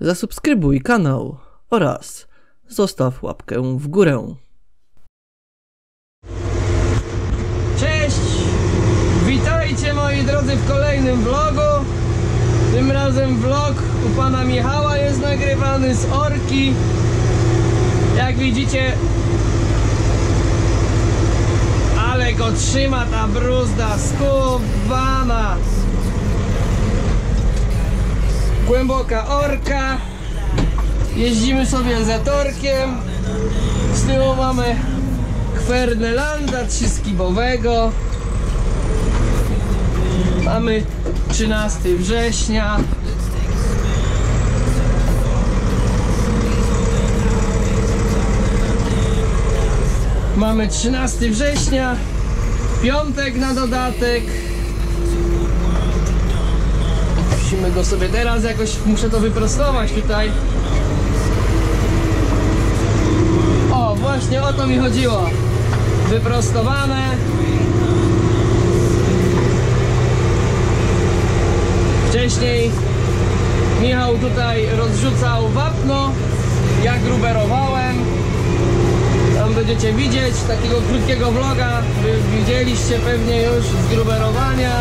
zasubskrybuj kanał oraz zostaw łapkę w górę. Cześć! Witajcie moi drodzy w kolejnym vlogu. Tym razem vlog u pana Michała jest nagrywany z Orki. Jak widzicie, ale go trzyma ta bruzda skubana. Głęboka Orka. Jeździmy sobie zatorkiem. Z tyłu mamy Kwernelanda trzyskibowego. Mamy 13 września. Mamy 13 września. Piątek na dodatek. Musimy go sobie teraz jakoś, muszę to wyprostować tutaj. O, właśnie o to mi chodziło. Wyprostowane. Wcześniej Michał tutaj rozrzucał wapno. Ja gruberowałem. Tam będziecie widzieć takiego krótkiego vloga. Wy widzieliście pewnie już z gruberowania.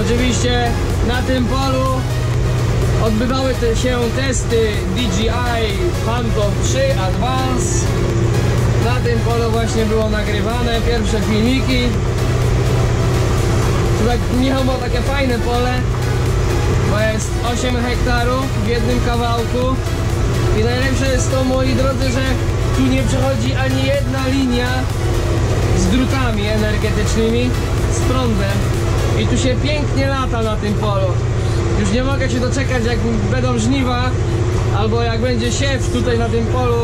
Oczywiście na tym polu odbywały się testy DJI Phantom 3 Advance. Na tym polu właśnie było nagrywane pierwsze filmiki. To tak Michał ma takie fajne pole, bo jest 8 hektarów w jednym kawałku. I najlepsze jest to, moi drodzy, że tu nie przechodzi ani jedna linia z drutami energetycznymi, z prądem. I tu się pięknie lata na tym polu. Już nie mogę się doczekać, jak będą żniwa, albo jak będzie siew tutaj na tym polu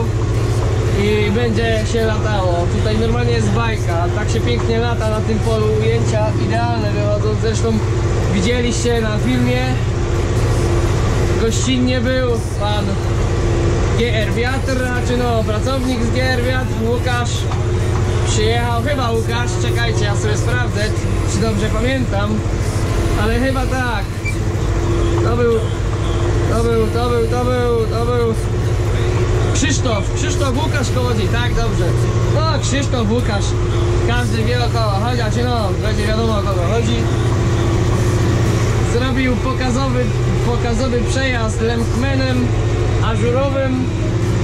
i będzie się latało. Tutaj normalnie jest bajka, tak się pięknie lata na tym polu, ujęcia idealne wychodzą. Zresztą widzieliście na filmie, gościnnie był pan GR Wiatr, znaczy no pracownik z GR Wiatr, Łukasz przyjechał, chyba Łukasz, czekajcie, ja sobie sprawdzę, czy dobrze pamiętam, ale chyba tak. To był, to był, to był, to był, to był Krzysztof, Krzysztof Łukasz Kołodziej, tak dobrze. No Krzysztof Łukasz, każdy wie o kogo chodzi, a czy no, będzie wiadomo o kogo chodzi. Zrobił pokazowy, pokazowy przejazd Lemkmenem ażurowym.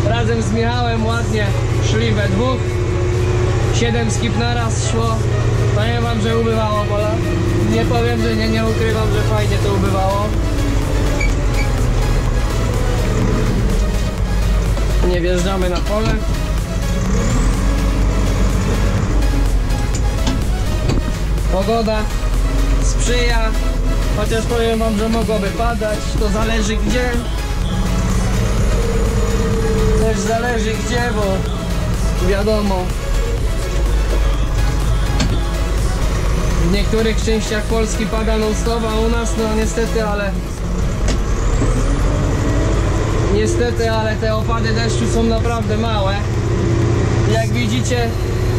Razem z Michałem ładnie szli we dwóch. Siedem skip naraz szło. Powiem wam, że ubywało pola. Nie powiem, że nie, nie ukrywam, że fajnie to ubywało. Nie wjeżdżamy na pole. Pogoda sprzyja, chociaż powiem wam, że mogłoby padać, to zależy gdzie. Też zależy gdzie, bo wiadomo. W niektórych częściach Polski pada non-stop, a u nas no niestety, ale Niestety, ale te opady deszczu są naprawdę małe. Jak widzicie,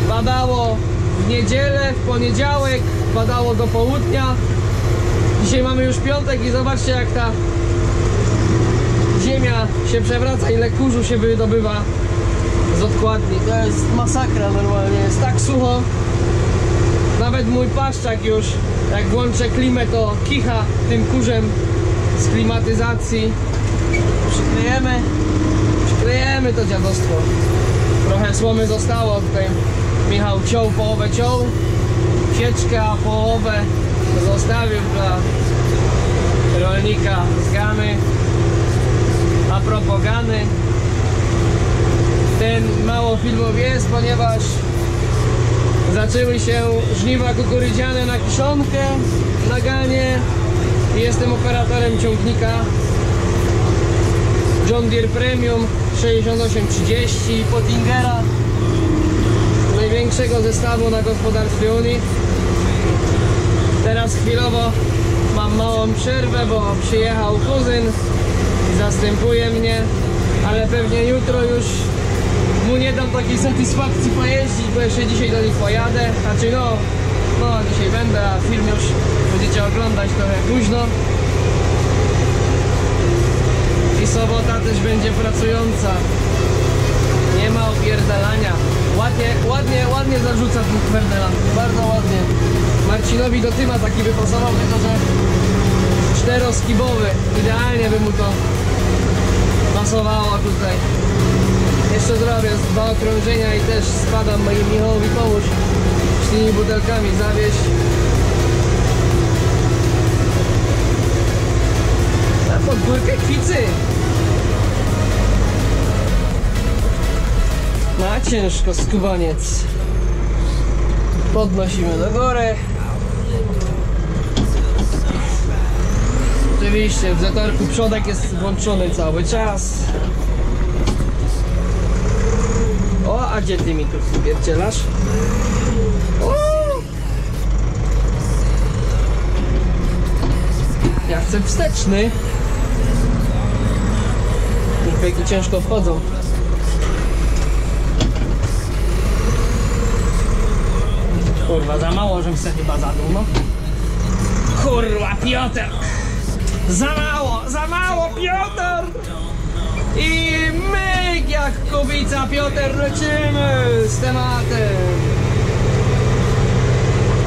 padało w niedzielę, w poniedziałek, padało do południa. Dzisiaj mamy już piątek i zobaczcie jak ta ziemia się przewraca, ile kurzu się wydobywa z odkładni. To jest masakra normalnie, jest tak sucho. Nawet mój paszczak już, jak włączę klimę, to kicha tym kurzem z klimatyzacji przykryjemy, przykryjemy to dziadostwo. Trochę słomy zostało tutaj. Michał ciął, połowę ciął, sieczkę, a połowę zostawił dla rolnika z gamy. A propos gany, ten mało filmów jest, ponieważ zaczęły się żniwa kukurydziane na kiszonkę na ganie. I jestem operatorem ciągnika John Deere Premium 6830 Pottingera największego zestawu na gospodarstwie Unii. Teraz chwilowo mam małą przerwę, bo przyjechał kuzyn i zastępuje mnie ale pewnie jutro już mu nie dam takiej satysfakcji pojeździć, bo jeszcze dzisiaj do nich pojadę znaczy no, no dzisiaj będę, a film już będziecie oglądać trochę późno też będzie pracująca. Nie ma opierdalania. Ładnie, ładnie, ładnie zarzuca ten kwerdelan. Bardzo ładnie. Marcinowi do tyma taki by pasował, tylko że czteroskibowy. Idealnie by mu to pasowało tutaj. Jeszcze zrobię dwa okrążenia i też spadam Michałowi pomóż z tymi butelkami zawieść. Na podgórkę kwicy. Ma ciężko skubaniec. Podnosimy do góry. Oczywiście w zetorku przodek jest włączony cały czas. O, a gdzie ty mi tu spierdzielasz? Ja chcę wsteczny. Jak ciężko wchodzą. Kurwa, za mało, żebym se chyba zadał, no. Kurwa, Piotr! Za mało, za mało, Piotr! I myk jak kubica, Piotr, lecimy z tematem.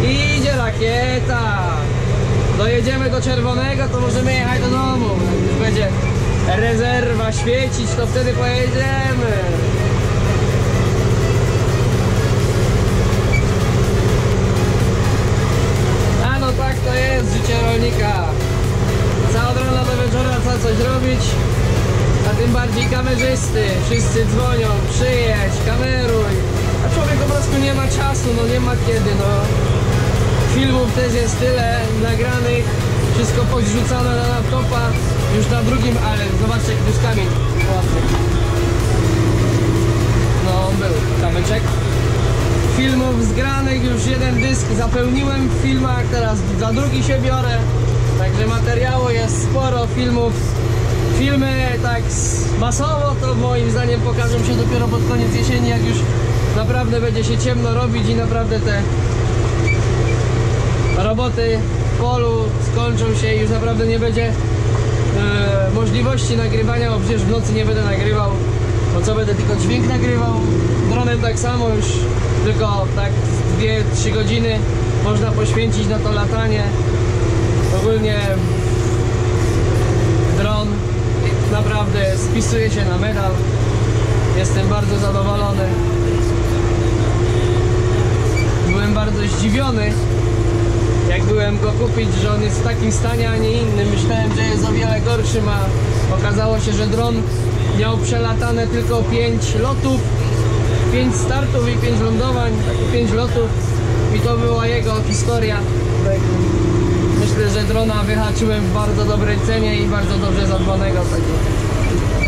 Idzie rakieta. Dojedziemy do czerwonego, to możemy jechać do domu. Jak już będzie rezerwa świecić, to wtedy pojedziemy. Wszyscy dzwonią, przyjedź, kameruj. A człowiek po prostu nie ma czasu, no nie ma kiedy, no. Filmów też jest tyle nagranych, wszystko podrzucane na laptopa, już na drugim, ale zobaczcie tu jest kamień. Ładny. No, był, kamyczek. Filmów zgranych, już jeden dysk zapełniłem w filmach, teraz za drugi się biorę. Także materiału jest sporo, filmów Filmy tak masowo to moim zdaniem pokażą się dopiero pod koniec jesieni, jak już naprawdę będzie się ciemno robić i naprawdę te roboty w polu skończą się i już naprawdę nie będzie e, możliwości nagrywania, bo przecież w nocy nie będę nagrywał, bo co będę tylko dźwięk nagrywał. Dronem tak samo już tylko tak 2-3 godziny można poświęcić na to latanie. Ogólnie naprawdę spisuje się na medal. Jestem bardzo zadowolony. Byłem bardzo zdziwiony, jak byłem go kupić, że on jest w takim stanie, a nie innym. Myślałem, że jest o wiele gorszym, a okazało się, że dron miał przelatane tylko 5 lotów, 5 startów i 5 lądowań, takie 5 lotów. I to była jego historia. Drona wyhaczyłem w bardzo dobrej cenie i bardzo dobrze zadbanego. Także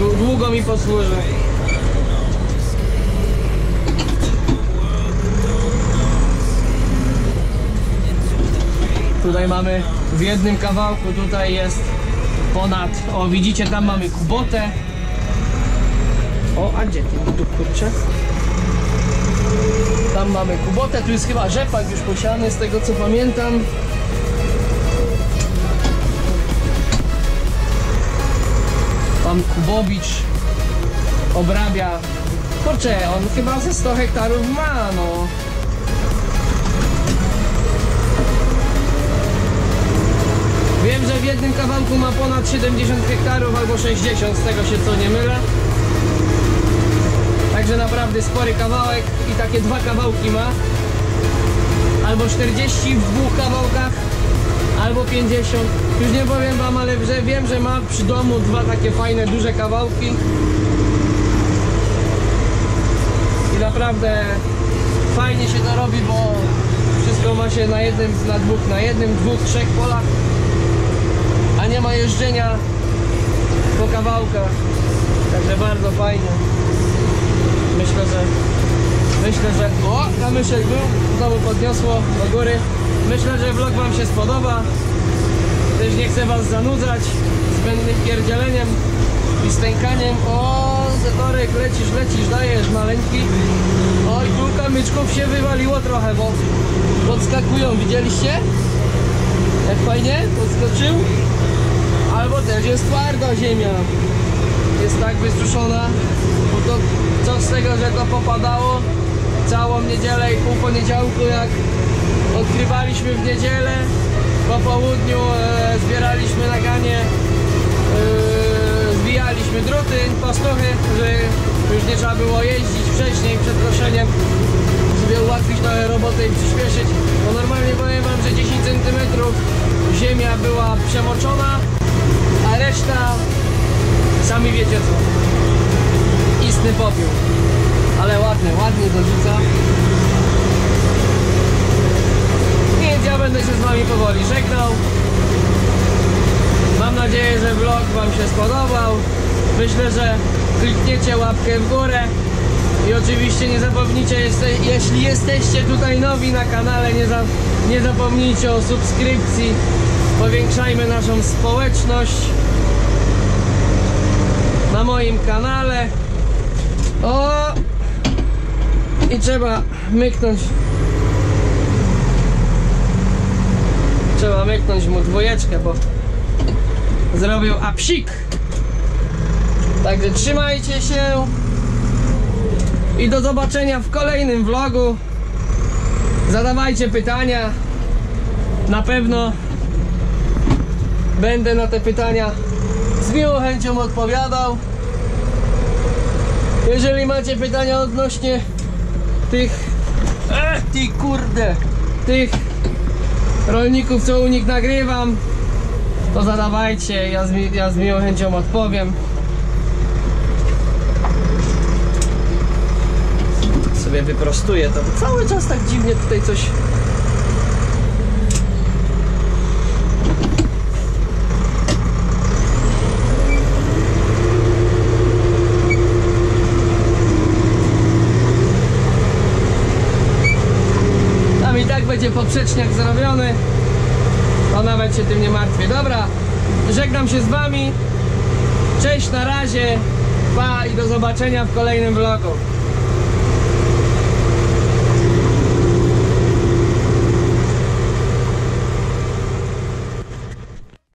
dłu- długo mi posłuży. Tutaj mamy w jednym kawałku, tutaj jest ponad, o widzicie tam mamy kubotę. O, a gdzie ty tu kurczę? Tam mamy kubotę, tu jest chyba rzepak już posiany z tego co pamiętam. Pan Kubowicz obrabia. Kurczę, on chyba ze 100 hektarów ma, no. Wiem, że w jednym kawałku ma ponad 70 hektarów albo 60, z tego się co nie mylę. Także naprawdę spory kawałek i takie dwa kawałki ma. Albo 40 w dwóch kawałkach, albo 50. Już nie powiem wam, ale że wiem, że ma przy domu dwa takie fajne, duże kawałki. I naprawdę fajnie się to robi, bo wszystko ma się na jednym, na dwóch, na jednym, dwóch, trzech polach, a nie ma jeżdżenia po kawałkach. Także bardzo fajnie. Myślę, że myślę, że o, kamyszek był, znowu podniosło do góry. Myślę, że vlog wam się spodoba. Też nie chcę was zanudzać zbędnym pierdzieleniem i stękaniem. O, Zetorek, lecisz, lecisz, dajesz maleńki. Oj, tu kamyczków się wywaliło trochę, bo podskakują, widzieliście? Jak fajnie podskoczył? Albo też jest twarda ziemia. jest tak wysuszona, bo to co z tego, że to popadało całą niedzielę i pół poniedziałku jak odkrywaliśmy w niedzielę, po południu e, zbieraliśmy naganie, e, zbijaliśmy druty, pastuchy, że już nie trzeba było jeździć wcześniej przed kroszeniem, żeby ułatwić trochę robotę i przyspieszyć, bo normalnie powiem wam, że 10 cm ziemia była przemoczona, a reszta sami wiecie co istny popiół. Ale ładny, ładnie dorzuca ja będę się z wami powoli żegnał mam nadzieję, że vlog wam się spodobał myślę, że klikniecie łapkę w górę i oczywiście nie zapomnijcie, jeste, jeśli jesteście tutaj nowi na kanale, nie, za, nie zapomnijcie o subskrypcji. Powiększajmy naszą społeczność na moim kanale. O! I trzeba myknąć. Trzeba myknąć mu dwójeczkę, bo zrobił apsik. Także trzymajcie się i do zobaczenia w kolejnym vlogu. Zadawajcie pytania. Na pewno będę na te pytania z miłą chęcią odpowiadał. Jeżeli macie pytania odnośnie tych. Ech, ty kurde! Tych rolników, co u nich nagrywam, to zadawajcie. Ja z, ja z miłą chęcią odpowiem. sobie wyprostuję to, cały czas tak dziwnie tutaj coś Tam i tak będzie poprzeczniak zrobiony. To nawet się tym nie martwię. Dobra, żegnam się z wami. Cześć, na razie. Pa i do zobaczenia w kolejnym vlogu